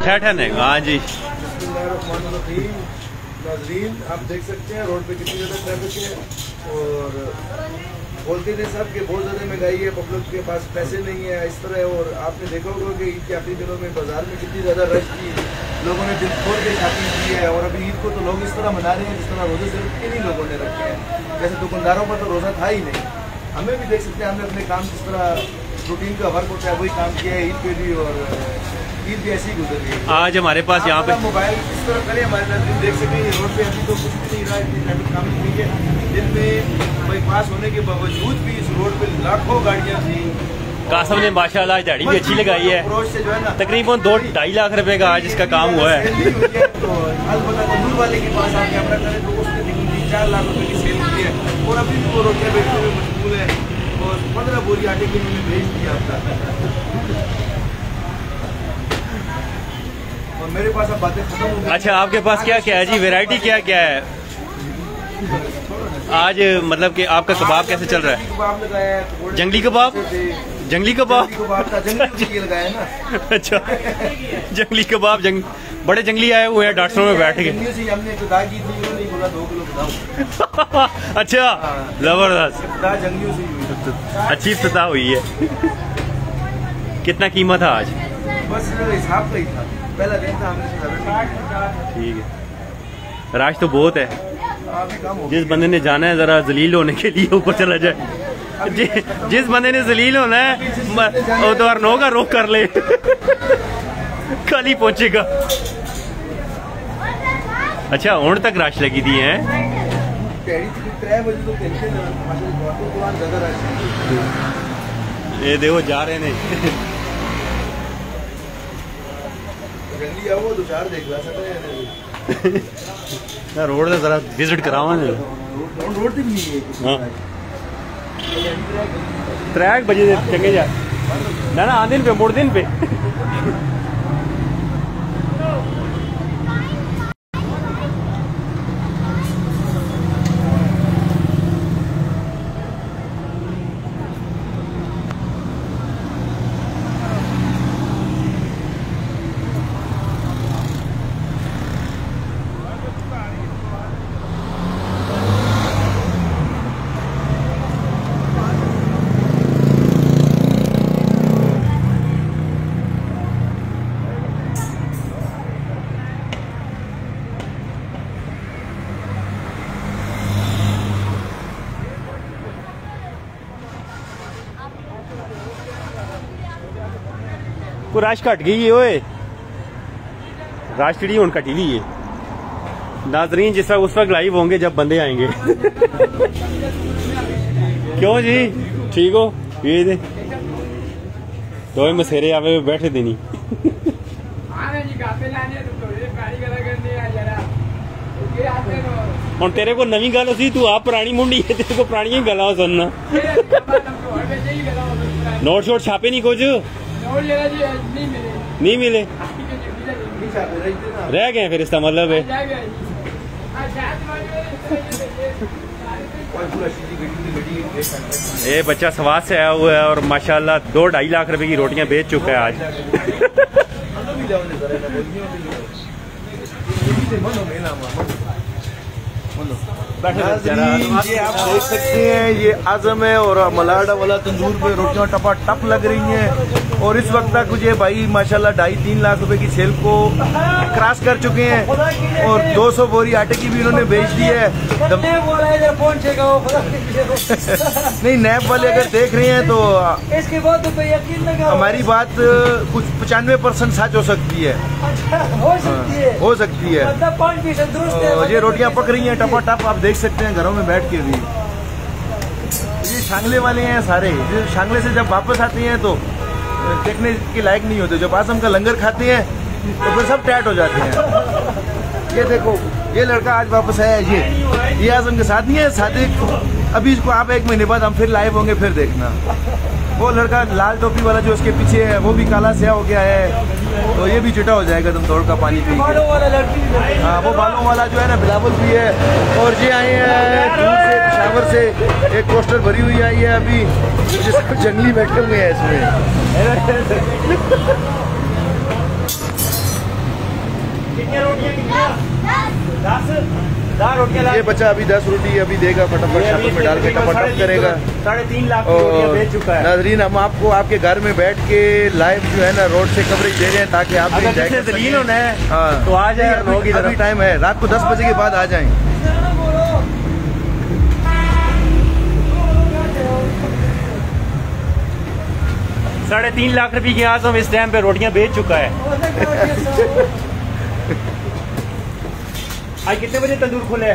ठहर हाँ जी। नाजरीन, आप देख सकते हैं, रोड पे कितनी ज़्यादा ट्रैफ़िक है और बोलते थे सब कि बहुत ज़्यादा महँगाई है पब्लिक के पास पैसे नहीं है, इस तरह और आपने देखा होगा कि ईद के आखिरी दिनों में बाज़ार में कितनी ज़्यादा रश थी लोगों ने दिल खोल के शॉपिंग की है। और अभी ईद को तो लोग इस तरह मना रहे हैं, जिस तरह रोज़े सिर्फ़ इन्हीं लोगों ने रखे हैं। जैसे दुकानदारों पर तो रोज़ा था ही नहीं। हमें भी देख सकते हैं, हमने अपने काम किस तरह रूटीन का वर्क होता है वही काम किया है ईद पे भी और ईद भी ऐसी गुजर रही है। आज हमारे पास यहाँ पे मोबाइल इस तरह करें हमारे नाजरीन देख सकें ये रोड पे अभी तो कुछ भी नहीं रहा इतनी ट्रैफ़िक कम हुई है। दिन में बाईपास होने के बावजूद भी इस रोड पे लाखों गाड़ियाँ थी। कासम ने माशाल्लाह दिहाड़ी भी अच्छी लगाई है। है तकरीबन दो ढाई लाख रुपए का आज इसका काम हुआ है। है, तो तो है। और अभी भी वो रोटियाँ बेचने में मशगूल है। और पंद्रह बोरी आटे की उन्होंने भेज दिया अपना और मेरे पास अब बातें खत्म हो गई अच्छा आपके पास क्या क्या है जी? वैरायटी क्या क्या है? आज मतलब कि आपका कबाब कैसे चल रहा है? जंगली कबाब? जंगली जंगली कबाब? अच्छा जंगली कबाब जंग बड़े जंगली आए हुए हैं डॉक्टरों में बैठ से हमने दो किलो बताओ। अच्छा ज़बरदस्त। ही हुई अच्छी इफ्तः हुई है। कितना कीमत था आज? बस हिसाब का ही था। पहला दिन था हमने ठीक है। राश तो बहुत है। हो जिस बंदे ने जाना है जरा जलील होने के लिए ऊपर चला जाए। जि, जिस बंदे ने जलील होना है वो तो अरनो का रोक कर ले। कल ही पहुंचेगा। अच्छा हूँ तक रश लगी दी है। ये देखो, जा रहे ने ना, रोड जरा विज़िट करावा रोड नहीं है। त्रै बजे, चंगे जा। ना ना, आंदे पे, मुड़ दिन पे। को राश घट गई है ओए राश चिड़ी हूं घटी ली है नाजरीन जिस वक्त उस वक्त लाइव होंगे जब बंदे आएंगे क्यों जी ठीक हो ये दे दो मसेरे आवे हुए बैठे देनी ਹੁਣ ਤੇਰੇ ਕੋਲ ਨਵੀਂ ਗੱਲ ਸੀ ਤੂੰ ਆਪ ਪੁਰਾਣੀ ਮੁੰਡੀ ਹੈ ਤੇਰੇ ਕੋਲ ਪੁਰਾਣੀਆਂ ਹੀ ਗੱਲਾਂ ਸੁਣਨਾ ਨੋਟ ਸ਼ੋਟ ਛਾਪੇ ਨਹੀਂ ਕੁਝ नहीं मिले। रही गए फिर इसका मतलब है। ये बच्चा सवाद से आया हुआ है और माशाल्लाह दो ढाई लाख रुपए की रोटियाँ बेच चुका है आज। ये आप देख सकते हैं ये आज़म है और मलाडा वाला तंदूर पे रोटियाँ टपा टप लग रही हैं। और इस वक्त तक ये भाई माशाल्लाह ढाई तीन लाख रुपए की सेल को क्रॉस कर चुके हैं। और 200 बोरी आटे की भी उन्होंने बेच दी है। दम- नहीं नैब वाले अगर देख रहे हैं तो तो कोई यकीन लगा हमारी बात कुछ पचानवे परसेंट सच हो सकती है। हो सकती है हो। सकती है। मतलब फ़ीसद दुरुस्त है ये रोटियाँ पक रही हैं टपा टप आप देख सकते हैं, घरों में बैठ के भी। ये शांगले वाले हैं सारे। ये शांगले से जब वापस आते हैं तो देखने के लायक नहीं होते। जब आसम का लंगर खाते हैं तो फिर सब टैट हो जाते हैं। ये देखो, ये लड़का आज वापस आया ये। ये आज़म के साथ नहीं है, साथ अभी इसको आप एक महीने बाद हम फिर लाइव होंगे, फिर देखना। वो लड़का लाल टोपी वाला जो उसके पीछे है वो भी काला स्या हो गया है तो ये भी चिटा हो जाएगा तुम दौड़ का पानी पी हाँ वो बालों वाला जो है ना बिलावल भी है और ये आए हैं दूर से पिशावर से एक पोस्टर भरी हुई आई है अभी जिसमें जंगली बैठे हुए हैं इसमें। ये बच्चा अभी दस रोटी अभी देगा फटाफट ये में डाल के टपाटप करेगा। साढ़े तीन लाख और बेच चुका है। नाजरीन हम आपको आपके घर में बैठ के लाइव जो है ना रोड से कवरेज दे रहे हैं ताकि आप भी। होना है तो आ जाए अभी टाइम है रात को दस बजे के बाद आ जाए। साढ़े तीन लाख रुपए की आज हम इस टाइम पे रोटियाँ बेच चुका है। आज कितने बजे तंदूर खुले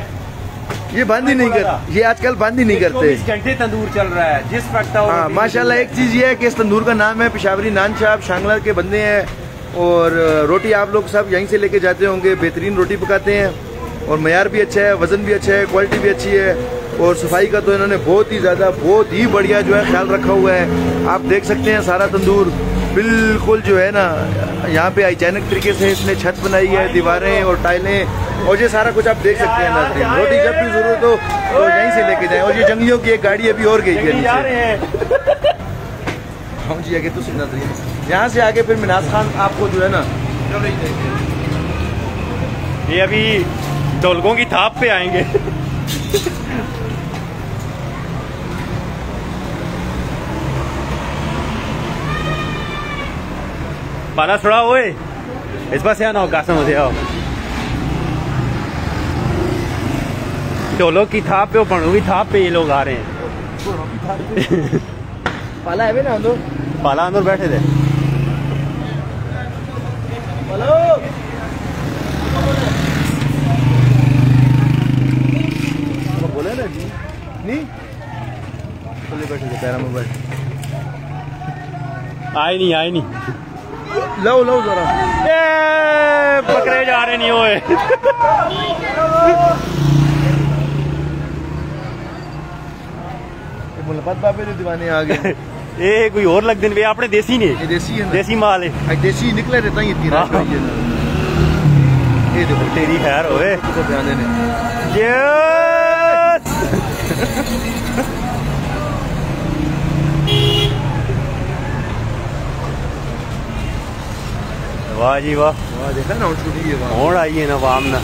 ये बंद ही नहीं कर ये आजकल बंद ही नहीं करते। 24 घंटे तंदूर चल रहा है जिस वक्त हाँ माशाल्लाह एक चीज़ ये है कि इस तंदूर का नाम है पिशावरी नान शाह शांगला के बंदे हैं और रोटी आप लोग सब यहीं से लेके जाते होंगे बेहतरीन रोटी पकाते हैं और मैार भी अच्छा है वज़न भी अच्छा है क्वालिटी भी अच्छी है और सफ़ाई का तो इन्होंने बहुत ही ज़्यादा बहुत ही बढ़िया जो है ख्याल रखा हुआ है। आप देख सकते हैं सारा तंदूर। बिल्कुल जो है ना यहाँ पे हाइजेनिक तरीके से इसने छत बनाई है दीवारें और टाइलें और ये सारा कुछ आप देख सकते हैं नाजरीन रोटी जब भी ज़रूरत हो तो यहीं से लेके जाए। और ये जंगियों की एक गाड़ी अभी और गई है जंगली जा नीचे रहे हाँ। जी आगे तो सुनना चाहिए यहाँ से आगे फिर मिनाज खान आपको जो है ना ये अभी ढोलकों की थाप पे आएँगे। पाला थोड़ा ओए इस पास से आना हो कासम से आओ ढोलों की थाप पे पणों की थाप पे ये लोग आ रहे हैं पाला है ना हम पाला अंदर बैठे थे बोले ना जी नहीं चले बैठे थे पैरा में बैठ आए नहीं आए नहीं लो लो जरा। ए, पकड़े जा रहे नहीं होए। ये मुलाकात बाबे जो दीवाने आ गए। ये कोई और लग दिन वे अपने देसी ने। ये देसी है देसी माल है। देसी निकले रहता ही इतनी रात हाँ। ये ये देखो। तेरी खैर होए इसको ध्यान देने Yes! वाह जी वाह। वाह देखा ना छुट्टी है आई है ना वाम ना।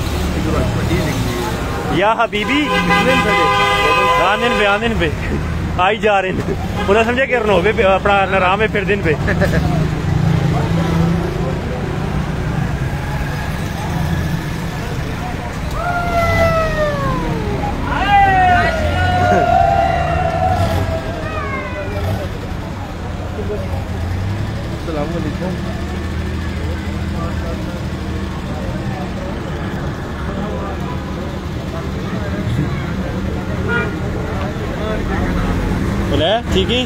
है या हबीबी। दिन पे दिन पे आई जा रहे हैं। उन्हें समझे कि रनोवे पे अपना नाराम है फिर दिन पे। ठीक ही।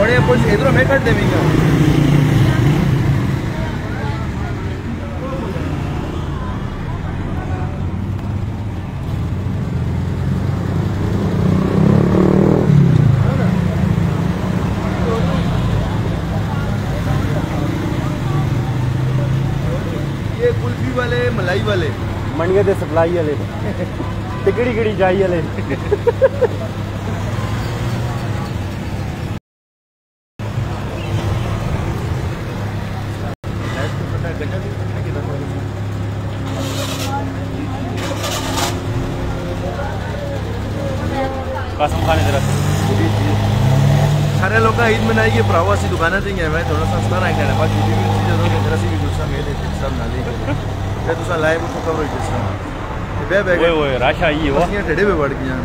और कुछ इधर में कर देंगे बर्फ़ी वाले मलाई वाले मणिया के सप्लाई वाले टिकड़ी कड़ी केड़ी वाले सगळ्या लोक ईद मनाई है प्रावा सी दुकान है। तो मनायची प्रवासी दुकानात गेले थोडंसो आसतना खेळपाक कितें बी तुजे दोन हज़ार बी दिवसां मेले दिवसां नाली ते तुसा लायव तुका रोयत दिसता बे बे राशा ई हो ठेडे बे वाड किया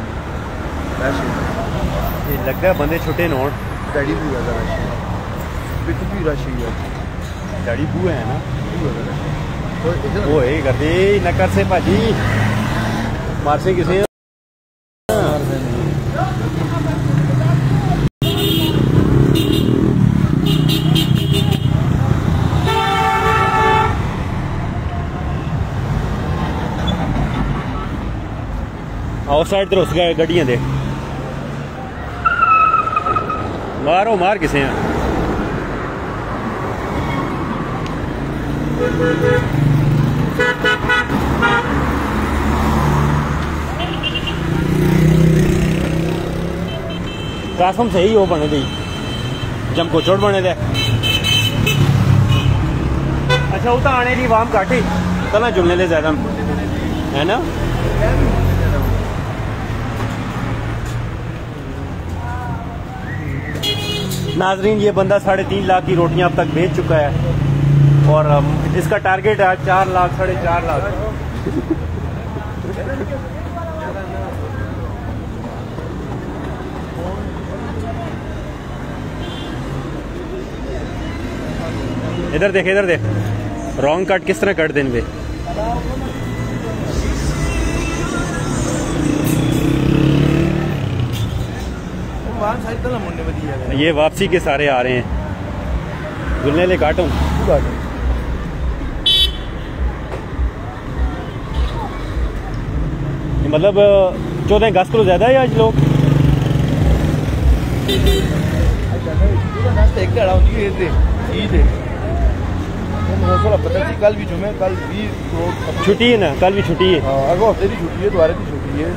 राशा। ये लगता है बंदे छोटे नोट डैडी भी ज़्यादा राशा। बिकू तो भी राशा ही है। डैडी बू है ना। वो ये करते नकर से भाजी। मारसे किसी उस साइड तो उस गड्डियाँ मारो, मार किसे हैं? ट्रांसफॉर्म सही हो बने दी। जम चोट बने दे। अच्छा वो तो आने की आवाम घट कल जुलने ज़्यादा। है ना? नाजरीन, ये बंदा साढ़े तीन लाख की रोटियाँ अब तक भेज चुका है। और इसका टारगेट है चार लाख, साढ़े चार लाख। इधर देख इधर देख। रॉन्ग कट किस तरह कट देन ये वापसी के सारे आ रहे हैं। दुल्हने ले काटूं। मतलब चौदह अगस्त को ज़्यादा है आज लोग? कल भी छुट्टी है ना कल भी छुट्टी है। हाँ अगो हफ़्ते की छुट्टी है दोबारा की छुट्टी है।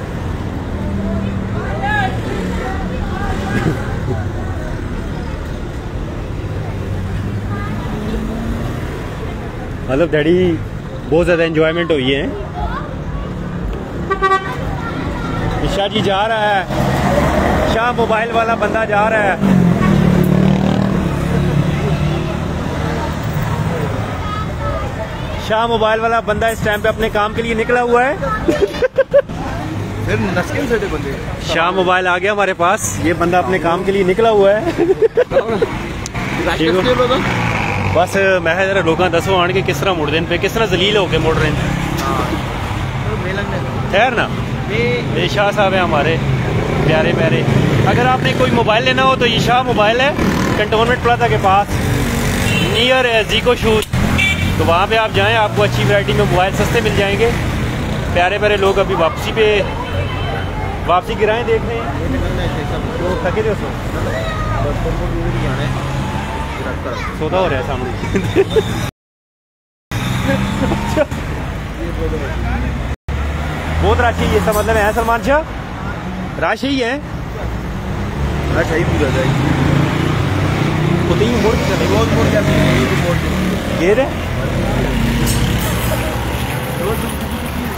मतलब डैडी बहुत ज़्यादा एंजॉयमेंट हुई है। ईशा जी जा रहा है। शाह मोबाइल वाला बंदा जा रहा है। शाह मोबाइल वाला बंदा इस टाइम पे अपने काम के लिए निकला हुआ है। फिर नस्किन से बंदे। शाह मोबाइल आ गया हमारे पास। ये बंदा अपने काम के लिए निकला हुआ है। बस मैं जरा लोग दसो के किस तरह मुड़ते हैं पे किस तरह जलील होके मुड़ रहे हैं खैर ना। ये शाह साहब है हमारे प्यारे प्यारे। अगर आपने कोई मोबाइल लेना हो तो ये शाह मोबाइल है कंटोनमेंट प्लाजा के पास। नियर है जीको शूज़ तो वहाँ पे आप जाएँ आपको अच्छी वैरायटी में मोबाइल सस्ते मिल जाएँगे। प्यारे प्यारे लोग अभी वापसी पे वापसी राहें देख रहे हैं तो थके थे उसमें। सौदा हो रहा है सामने बहुत राशि है इसका मतलब है सलमान शाह राशि ही है अच्छा ही पूरा जाएगी ही मुड़ चले बहुत मोड़ जाती है ये भी मोड़ जाती ये रे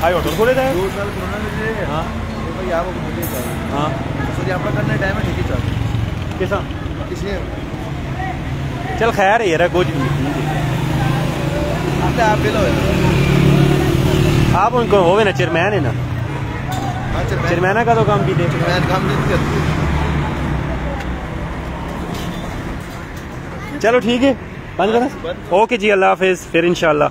आई होटल खोले थे है। हाँ तो भाई आप अपने लिए चाहिए हाँ सो यहाँ पर करने टाइम है ठीक है चल किसा इसलिए चल खैर है यार कुछ आप उनको है ना चेयरमैन है ना? हाँ चेयरमैना का तो काम भी दे चलो ठीक है बंद करो। ओके जी अल्लाह हाफिज फिर इंशाल्लाह।